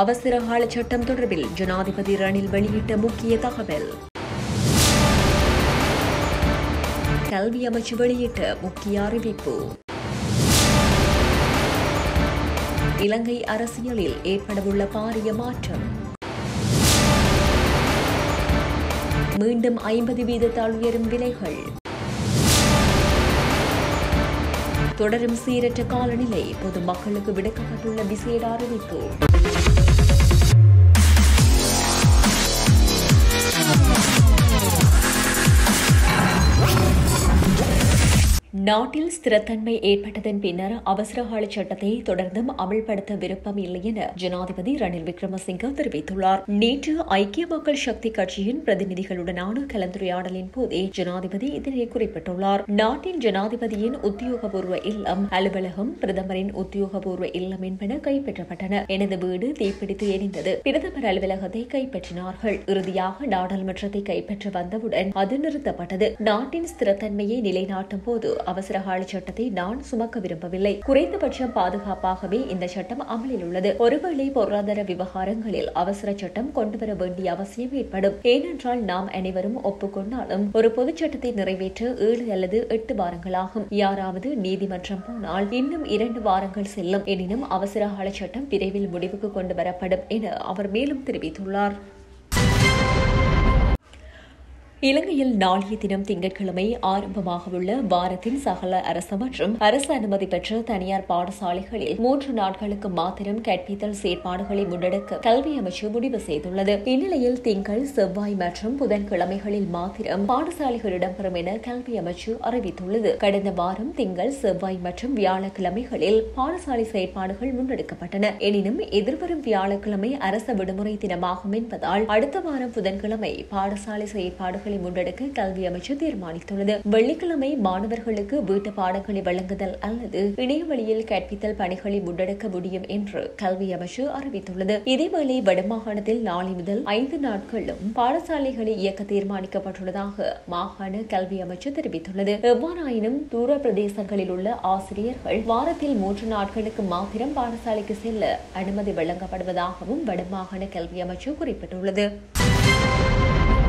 அவசர கால சட்டம் தொடர்பில் ஜனாதிபதி ரணில் வெளியிட்ட முக்கிய தகவல். கல்வி அமைச்சு வெளியிட்ட முக்கிய அறிவிப்பு. இலங்கை அரசியலில் ஏற்படவுள்ள பாரிய மாற்றம். மீண்டும் ஐம்பது வீதத்தால் உயரும் விலைகள். தொடரும் சீரற்ற காலநிலை பொதுமக்களுக்கு விடுக்கப்பட்டுள்ள விசேட அறிவிப்பு. நாட்டில் ஸ்திரத்தன்மை ஏற்பட்டதன் பின்னர் அவசரகால சட்டத்தை தொடர்ந்தும் அமல்படுத்த விருப்பம் இல்லை என ஜனாதிபதி ரணில் விக்ரமசிங்க தெரிவித்துள்ளார். நேற்று ஐக்கிய மக்கள் சக்தி கட்சியின் பிரதிநிதிகளுடனான கலந்துரையாடலின் போதே ஜனாதிபதி இதனை குறிப்பிட்டுள்ளார். நாட்டின் ஜனாதிபதியின் உத்தியோகபூர்வ இல்லம் அலுவலகம் பிரதமரின் உத்தியோகபூர்வ இல்லம் என்பன கைப்பற்றப்பட்டன. எனது வீடு தீப்பிடித்து எரிந்தது. பிரதமர் அலுவலகத்தை கைப்பற்றினார்கள். இறுதியாக நாடாளுமன்றத்தை கைப்பற்ற வந்தவுடன் அது நிறுத்தப்பட்டது. நாட்டின் ஸ்திரத்தன்மையை நிலைநாட்டும் போது அவசரகால சட்டத்தை நான் சுமக்க விரும்பவில்லை. குறைந்தபட்சம் பாதுகாப்பாகவே இந்த சட்டம் அமலில் உள்ளது. ஒருவேளை பொருளாதார விவகாரங்களில் அவசர சட்டம் கொண்டுவர வேண்டிய அவசியம் ஏற்படும். ஏனென்றால் நாம் அனைவரும் ஒப்புக்கொண்டாலும் ஒரு பொது சட்டத்தை நிறைவேற்ற ஏழு அல்லது எட்டு வாரங்களாகும். யாராவது நீதிமன்றம் போனால் இன்னும் இரண்டு வாரங்கள் செல்லும். எனினும் அவசரகால சட்டம் விரைவில் முடிவுக்கு கொண்டு வரப்படும் என அவர் மேலும் தெரிவித்துள்ளார். இலங்கையில் நாளைய தினம் திங்கட்கிழமை ஆரம்பமாகவுள்ள வாரத்தின் சகல அரசு மற்றும் அரசு அனுமதி பெற்ற தனியார் பாடசாலைகளில் மூன்று நாட்களுக்கு மாத்திரம் கற்பித்தல் செயற்பாடுகளை முன்னெடுக்க கல்வி அமைச்சு முடிவு செய்துள்ளது. இந்நிலையில் திங்கள் செவ்வாய் மற்றும் புதன்கிழமைகளில் மாத்திரம் பாடசாலைகள் இடம்பெறும் என கல்வி அமைச்சு அறிவித்துள்ளது. கடந்த வாரம் திங்கள் செவ்வாய் மற்றும் வியாழக்கிழமைகளில் பாடசாலை செயற்பாடுகள் முன்னெடுக்கப்பட்டன. எனினும் எதிர்வரும் வியாழக்கிழமை அரசு விடுமுறை தினமாகும் என்பதால் அடுத்த வாரம் புதன்கிழமை பாடசாலை செயற்பாடுகள் பாடங்களை முன்னெடுக்க கல்வி அமைச்சு தீர்மானித்துள்ளது. வெள்ளிக்கிழமை மாணவர்களுக்கு வீட்டு பாடங்களை வழங்குதல் அல்லது இணையவழியில் கற்பித்தல் பணிகளை முன்னெடுக்க முடியும் என்று கல்வி அமைச்சு அறிவித்துள்ளது. இதேவேளை வடமாகாணத்தில் நாளை முதல் ஐந்து நாட்களும் பாடசாலைகளை இயக்க தீர்மானிக்கப்பட்டுள்ளதாக மாகாண கல்வி அமைச்சு தெரிவித்துள்ளது. எவ்வாறாயினும் தூர பிரதேசங்களில் உள்ள ஆசிரியர்கள் வாரத்தில் மூன்று நாட்களுக்கு மாத்திரம் பாடசாலைக்கு செல்ல அனுமதி வழங்கப்படுவதாகவும் வடமாகாண கல்வி அமைச்சு குறிப்பிட்டுள்ளது.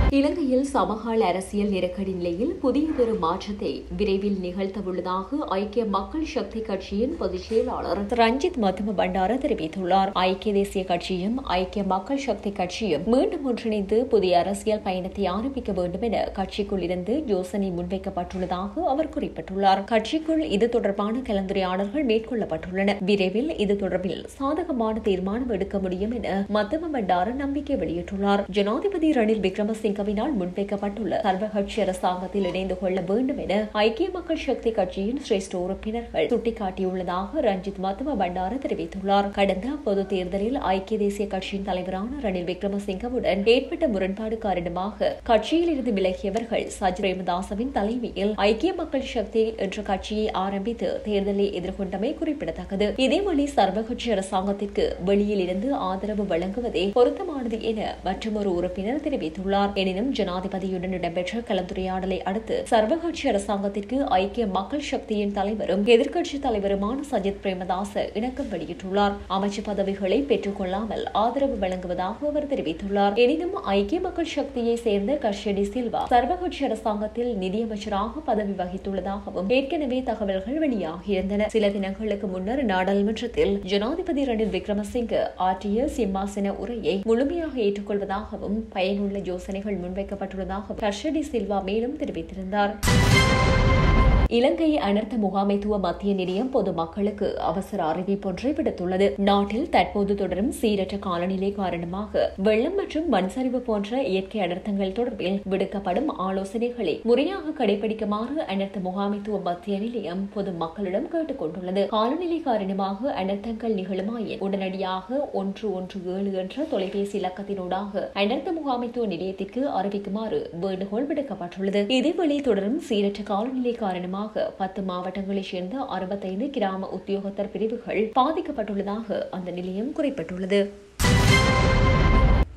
இலங்கையில் சமகால அரசியல் நெருக்கடி நிலையில் புதியதொரு மாற்றத்தை விரைவில் நிகழ்த்தவுள்ளதாக ஐக்கிய மக்கள் சக்தி கட்சியின் பொதுச் செயலாளர் ரஞ்சித் மத்தும பண்டார தெரிவித்துள்ளார். ஐக்கிய தேசிய கட்சியும் ஐக்கிய மக்கள் சக்தி கட்சியும் மீண்டும் ஒன்றிணைந்து புதிய அரசியல் பயணத்தை ஆரம்பிக்க வேண்டும் என கட்சிக்குள் இருந்து யோசனை முன்வைக்கப்பட்டுள்ளதாக அவர் குறிப்பிட்டுள்ளார். கட்சிக்குள் இது தொடர்பான கலந்துரையாடல்கள் மேற்கொள்ளப்பட்டுள்ளன. விரைவில் இது தொடர்பில் சாதகமான தீர்மானம் எடுக்க முடியும் என மத்தும பண்டார நம்பிக்கை வெளியிட்டுள்ளார். ஜனாதிபதி ரணில் விக்ரமசிங்க சிங்கவினால் முன்வைக்கப்பட்டுள்ள சர்வகட்சி அரசாங்கத்தில் இணைந்து கொள்ள வேண்டும் என ஐக்கிய மக்கள் சக்தி கட்சியின் சிரேஷ்ட உறுப்பினர்கள் சுட்டிக்காட்டியுள்ளதாக ரஞ்சித் மத்துவ பண்டார தெரிவித்துள்ளார். கடந்த பொது தேர்தலில் ஐக்கிய தேசிய கட்சியின் தலைவரான ரணில் விக்ரமசிங்கவுடன் ஏற்பட்ட முரண்பாடு காரணமாக கட்சியில் இருந்து விலகியவர்கள் சஜ் பிரேமதாசவின் தலைமையில் ஐக்கிய மக்கள் சக்தி என்ற கட்சியை ஆரம்பித்து தேர்தலை எதிர்கொண்டமை குறிப்பிடத்தக்கது. இதேவழி சர்வகட்சி அரசாங்கத்திற்கு வெளியில் இருந்து ஆதரவு வழங்குவதே பொருத்தமானது என மற்றொரு உறுப்பினர் தெரிவித்துள்ளார். எனினும் ஜனாதிபதியுடன் இடம்பெற்ற கலந்துரையாடலை அடுத்து சர்வகட்சி அரசாங்கத்திற்கு ஐக்கிய மக்கள் சக்தியின் தலைவரும் எதிர்க்கட்சி தலைவருமான சஜித் பிரேமதாச இணக்கம் வெளியிட்டுள்ளார். அமைச்சு பதவிகளை பெற்றுக் கொள்ளாமல் ஆதரவு வழங்குவதாக அவர் தெரிவித்துள்ளார். எனினும் ஐக்கிய மக்கள் சக்தியை சேர்ந்த கர்ஷடி சில்வா சர்வகட்சி அரசாங்கத்தில் நிதியமைச்சராக பதவி வகித்துள்ளதாகவும் ஏற்கனவே தகவல்கள் வெளியாகியிருந்தன சில தினங்களுக்கு முன்னர் நாடாளுமன்றத்தில் ஜனாதிபதி ரணில் விக்ரமசிங்க ஆற்றிய சிம்மாசன உரையை முழுமையாக ஏற்றுக்கொள்வதாகவும் பயனுள்ள யோசனைகள் முன்வைக்கப்பட்டுள்ளதாக ஹர்ஷடி சில்வா மேலும் தெரிவித்திருந்தார். இலங்கை அனர்த்த முகாமைத்துவ மத்திய நிலையம் பொதுமக்களுக்கு அவசர அறிவிப்பொன்றை விடுத்துள்ளது. நாட்டில் தற்போது தொடரும் சீரற்ற காலநிலை காரணமாக வெள்ளம் மற்றும் மண்சரிவு போன்ற இயற்கை அனர்த்தங்கள் தொடர்பில் விடுக்கப்படும் ஆலோசனைகளை முறையாக கடைபிடிக்குமாறு அனர்த்த முகாமைத்துவ மத்திய நிலையம் பொதுமக்களிடம் கேட்டுக் கொண்டுள்ளது. காலநிலை காரணமாக அனர்த்தங்கள் நிகழுமாயின் உடனடியாக ஒன்று ஒன்று ஏழு என்ற தொலைபேசி இலக்கத்தினூடாக அனர்த்த முகாமைத்துவ நிலையத்திற்கு அறிவிக்குமாறு வேண்டுகோள் விடுக்கப்பட்டுள்ளது. இதேவேளை தொடரும் சீரற்ற காலநிலை காரணமாக காரணமாக பத்து மாவட்டங்களைச் சேர்ந்த அறுபத்தைந்து கிராம உத்தியோகத்தர் பிரிவுகள் பாதிக்கப்பட்டுள்ளதாக அந்த நிலையம் குறிப்பிட்டுள்ளது.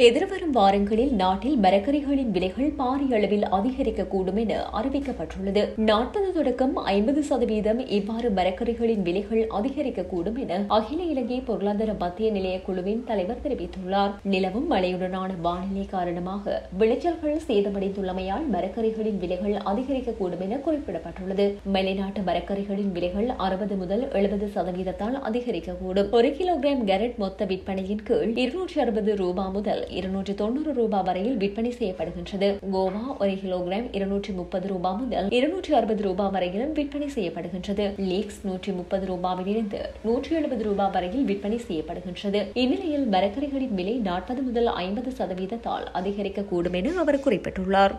எதிர்வரும் வாரங்களில் நாட்டில் மரக்கறிகளின் விலைகள் பாரிய அளவில் அதிகரிக்கக்கூடும் என அறிவிக்கப்பட்டுள்ளது. நாற்பது தொடக்கம் ஐம்பது சதவீதம் இவ்வாறு மரக்கறிகளின் விலைகள் அதிகரிக்கக்கூடும் என அகில இலங்கை பொருளாதார மத்திய நிலைய குழுவின் தலைவர் தெரிவித்துள்ளார். நிலவும் மழையுடனான வானிலை காரணமாக விளைச்சல்கள் சேதமடைந்துள்ளமையால் மரக்கறிகளின் விலைகள் அதிகரிக்கக்கூடும் என குறிப்பிடப்பட்டுள்ளது. வெளிநாட்டு மரக்கறிகளின் விலைகள் அறுபது முதல் எழுபது சதவீதத்தால் அதிகரிக்கக்கூடும். ஒரு கிலோகிராம் கேரட் மொத்த விற்பனையின் கீழ் இருநூற்றி அறுபது ரூபாய் முதல் இருநூற்றி தொண்ணூறு ரூபாய் வரையில் விற்பனை செய்யப்படுகின்றது. கோவா ஒரு கிலோகிராம் இருநூற்றி முப்பது ரூபாய் முதல் இருநூற்றி அறுபது ரூபாய் வரையிலும் விற்பனை செய்யப்படுகின்றது. லீக்ஸ் நூற்றி முப்பது ரூபாவிலிருந்து நூற்றி எழுபது ரூபாய் வரையில் விற்பனை செய்யப்படுகின்றது. இந்நிலையில் மரக்கறிகளின் விலை நாற்பது முதல் ஐம்பது சதவீதத்தால் அதிகரிக்கக்கூடும் என அவர் குறிப்பிட்டுள்ளார்.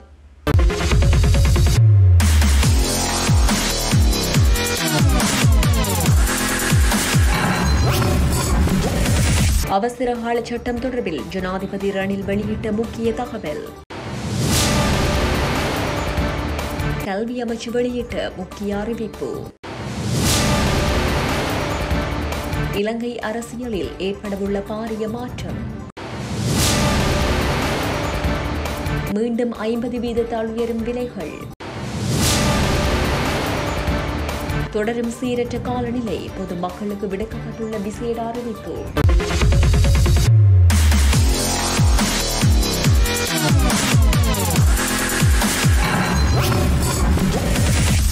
அவசர கால சட்டம் தொடர்பில் ஜனாதிபதி ரணில் வெளியிட்ட முக்கிய தகவல். கல்வி அமைச்சு வெளியிட்ட முக்கிய அறிவிப்பு. இலங்கை அரசியலில் ஏற்படவுள்ள பாரிய மாற்றம். மீண்டும் ஐம்பது வீதத்தால் உயரும் விலைகள். தொடரும் சீரற்ற காலநிலை பொதுமக்களுக்கு விடுக்கப்பட்டுள்ள விசேட அறிவிப்பு.